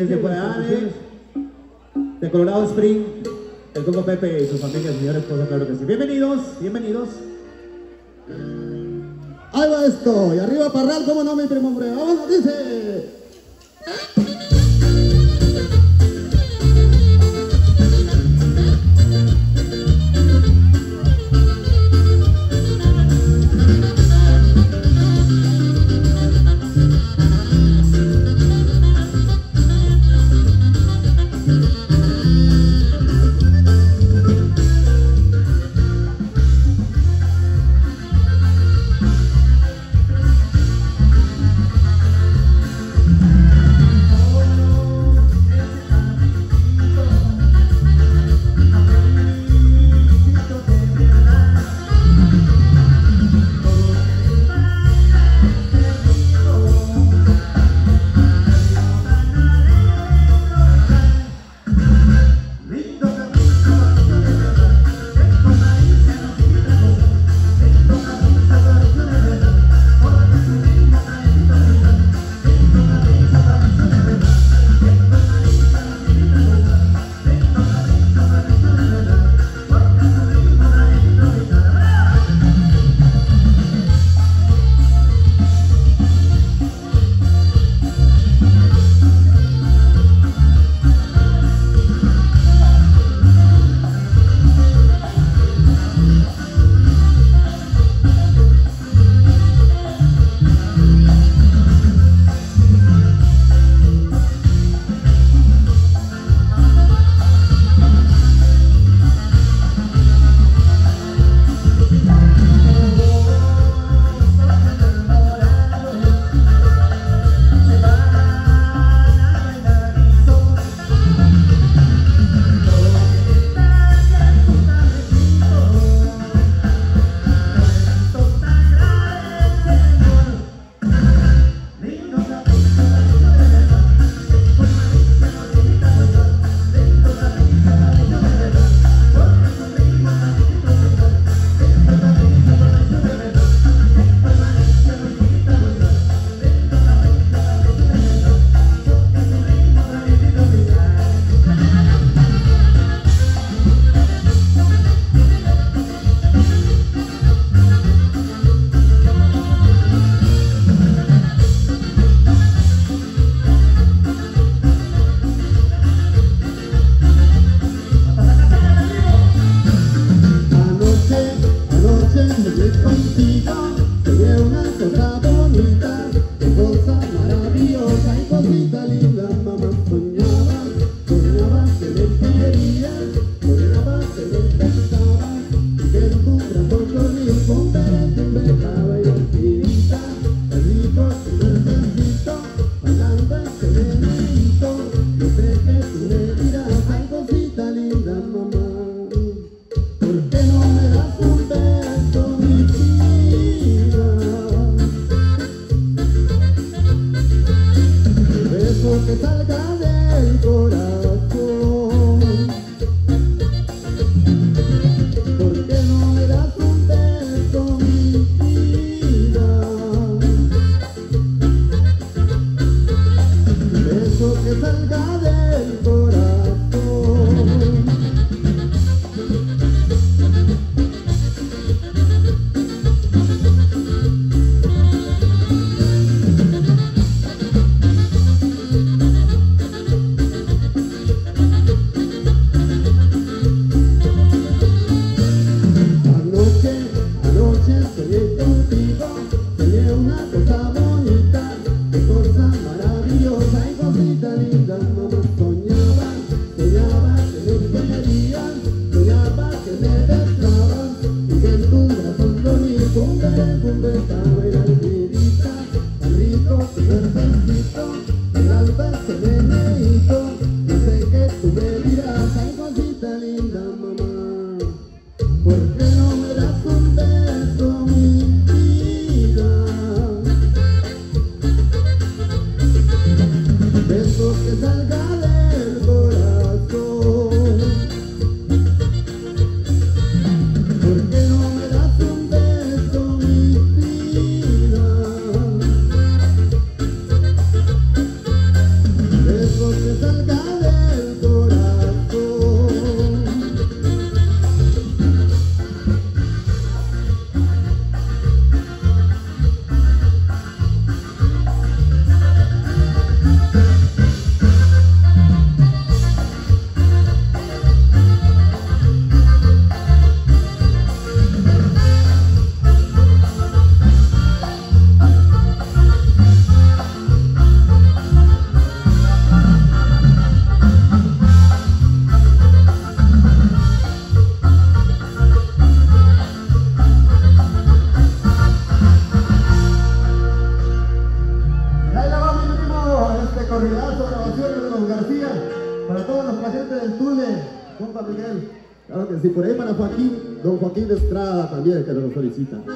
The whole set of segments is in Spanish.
desde por de, Colorado Spring, el Coco Pepe y su familia, señores, esposa, claro que sí. Bienvenidos, bienvenidos. Ahí va esto, y arriba Parral, cómo no, mi primo hombre, vámonos, dice. Italy. También, que nos solicita.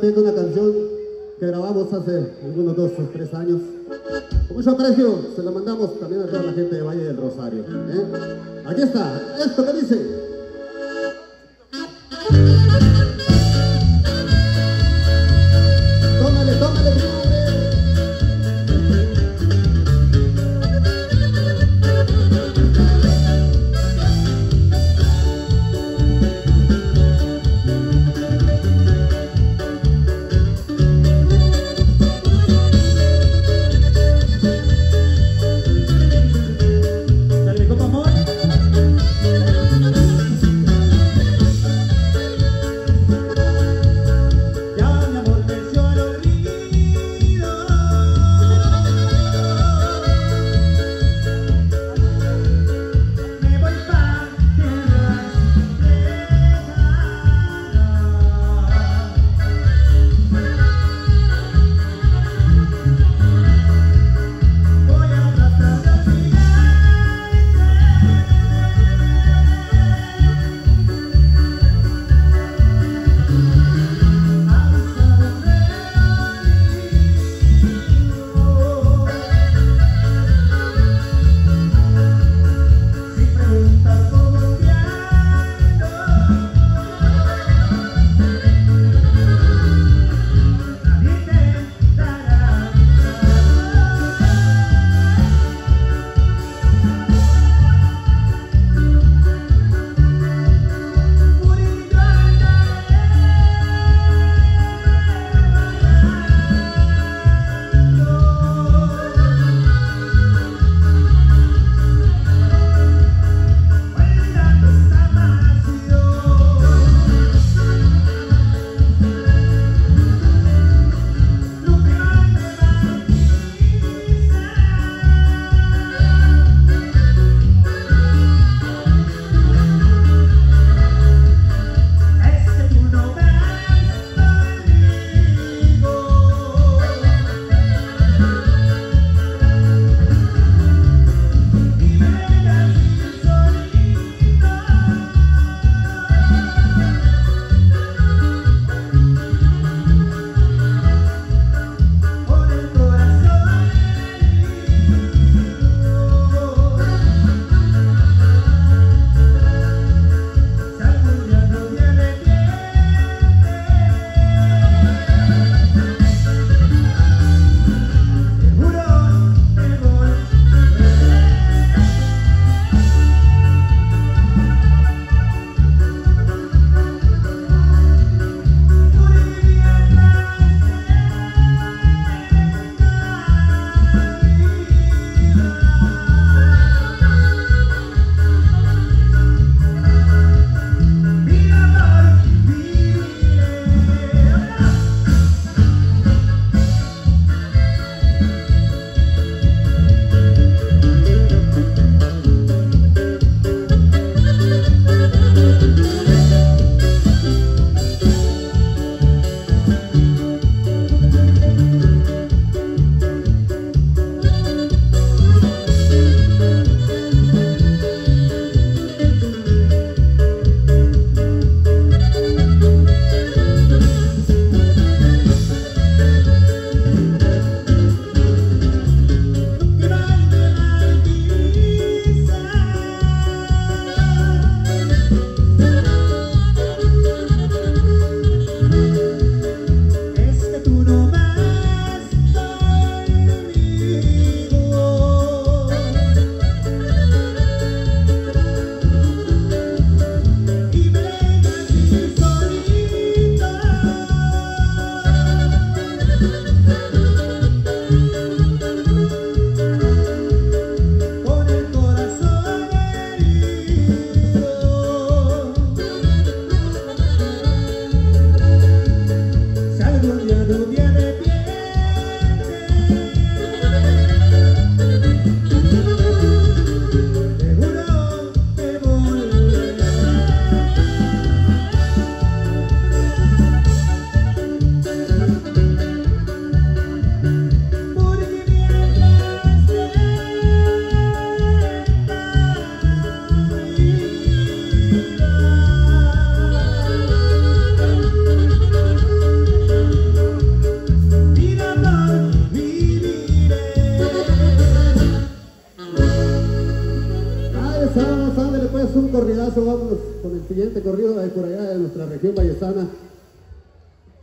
Pidiendo una canción que grabamos hace algunos dos o tres años. Con mucho aprecio, se la mandamos también a toda la gente de Valle del Rosario. ¿eh? Aquí está, esto que dice.